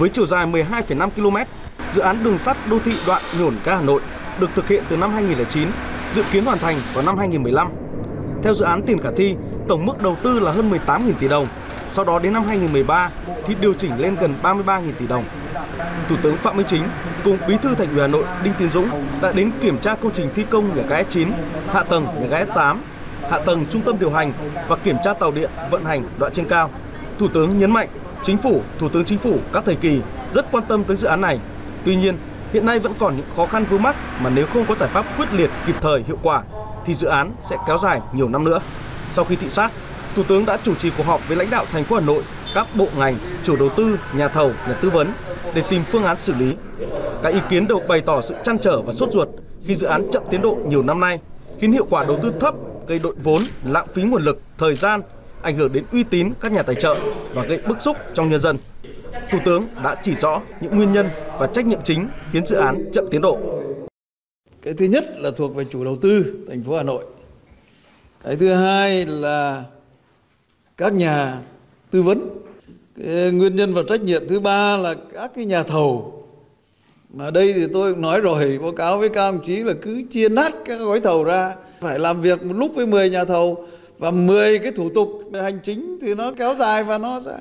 Với chiều dài 12,5 km, dự án đường sắt đô thị đoạn Nhổn ga Hà Nội được thực hiện từ năm 2009, dự kiến hoàn thành vào năm 2015. Theo dự án tiền khả thi, tổng mức đầu tư là hơn 18.000 tỷ đồng. Sau đó đến năm 2013 thì điều chỉnh lên gần 33.000 tỷ đồng. Thủ tướng Phạm Minh Chính cùng Bí thư Thành ủy Hà Nội Đinh Tiến Dũng đã đến kiểm tra công trình thi công nhà ga S9, hạ tầng nhà ga S8, hạ tầng trung tâm điều hành và kiểm tra tàu điện vận hành đoạn trên cao. Thủ tướng nhấn mạnh, Chính phủ, Thủ tướng Chính phủ các thời kỳ rất quan tâm tới dự án này. Tuy nhiên, hiện nay vẫn còn những khó khăn vướng mắc mà nếu không có giải pháp quyết liệt, kịp thời, hiệu quả thì dự án sẽ kéo dài nhiều năm nữa. Sau khi thị sát, Thủ tướng đã chủ trì cuộc họp với lãnh đạo thành phố Hà Nội, các bộ ngành, chủ đầu tư, nhà thầu, nhà tư vấn để tìm phương án xử lý. Các ý kiến đều bày tỏ sự chăn trở và sốt ruột khi dự án chậm tiến độ nhiều năm nay, khiến hiệu quả đầu tư thấp, gây đội vốn, lãng phí nguồn lực, thời gian, ảnh hưởng đến uy tín các nhà tài trợ và gây bức xúc trong nhân dân. Thủ tướng đã chỉ rõ những nguyên nhân và trách nhiệm chính khiến dự án chậm tiến độ. Cái thứ nhất là thuộc về chủ đầu tư thành phố Hà Nội. Cái thứ hai là các nhà tư vấn. Cái nguyên nhân và trách nhiệm thứ ba là các cái nhà thầu. Mà đây thì tôi cũng nói rồi, báo cáo với các ông chí là cứ chia nát các gói thầu ra. Phải làm việc một lúc với 10 nhà thầu và 10 cái thủ tục hành chính thì nó kéo dài và nó sẽ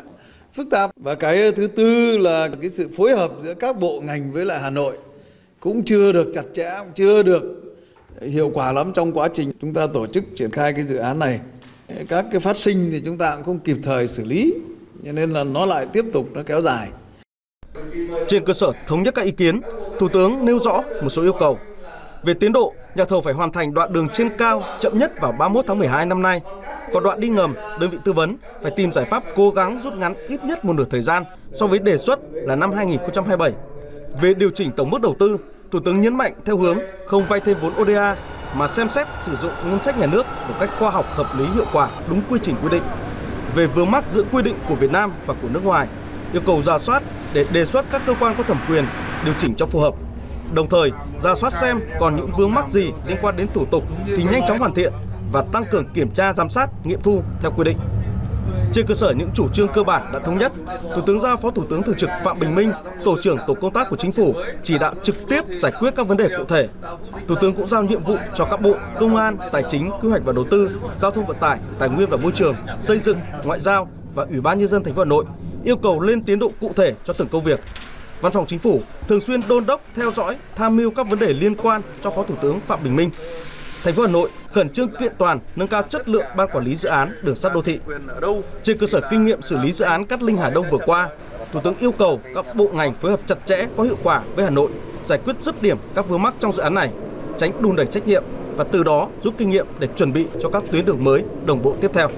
phức tạp. Và cái thứ tư là cái sự phối hợp giữa các bộ ngành với lại Hà Nội cũng chưa được chặt chẽ, cũng chưa được hiệu quả lắm trong quá trình chúng ta tổ chức triển khai cái dự án này. Các cái phát sinh thì chúng ta cũng không kịp thời xử lý, cho nên là nó lại tiếp tục nó kéo dài. Trên cơ sở thống nhất các ý kiến, Thủ tướng nêu rõ một số yêu cầu. Về tiến độ, nhà thầu phải hoàn thành đoạn đường trên cao chậm nhất vào 31 tháng 12 năm nay. Còn đoạn đi ngầm, đơn vị tư vấn phải tìm giải pháp cố gắng rút ngắn ít nhất một nửa thời gian so với đề xuất là năm 2027. Về điều chỉnh tổng mức đầu tư, Thủ tướng nhấn mạnh theo hướng không vay thêm vốn ODA mà xem xét sử dụng ngân sách nhà nước một cách khoa học, hợp lý, hiệu quả, đúng quy trình quy định. Về vướng mắc giữa quy định của Việt Nam và của nước ngoài, yêu cầu ra soát để đề xuất các cơ quan có thẩm quyền điều chỉnh cho phù hợp. Đồng thời, ra soát xem còn những vướng mắc gì liên quan đến thủ tục thì nhanh chóng hoàn thiện và tăng cường kiểm tra giám sát, nghiệm thu theo quy định. Trên cơ sở những chủ trương cơ bản đã thống nhất, Thủ tướng giao Phó Thủ tướng Thường trực Phạm Bình Minh, Tổ trưởng Tổ công tác của Chính phủ chỉ đạo trực tiếp giải quyết các vấn đề cụ thể. Thủ tướng cũng giao nhiệm vụ cho các bộ Công an, Tài chính, Quy hoạch và Đầu tư, Giao thông vận tải, Tài nguyên và Môi trường, Xây dựng, Ngoại giao và Ủy ban nhân dân thành phố Hà Nội yêu cầu lên tiến độ cụ thể cho từng công việc. Văn phòng Chính phủ thường xuyên đôn đốc theo dõi, tham mưu các vấn đề liên quan cho Phó Thủ tướng Phạm Bình Minh. Thành phố Hà Nội khẩn trương kiện toàn, nâng cao chất lượng ban quản lý dự án đường sắt đô thị. Trên cơ sở kinh nghiệm xử lý dự án Cát Linh Hà Đông vừa qua, Thủ tướng yêu cầu các bộ ngành phối hợp chặt chẽ có hiệu quả với Hà Nội, giải quyết dứt điểm các vướng mắc trong dự án này, tránh đùn đẩy trách nhiệm và từ đó rút kinh nghiệm để chuẩn bị cho các tuyến đường mới đồng bộ tiếp theo.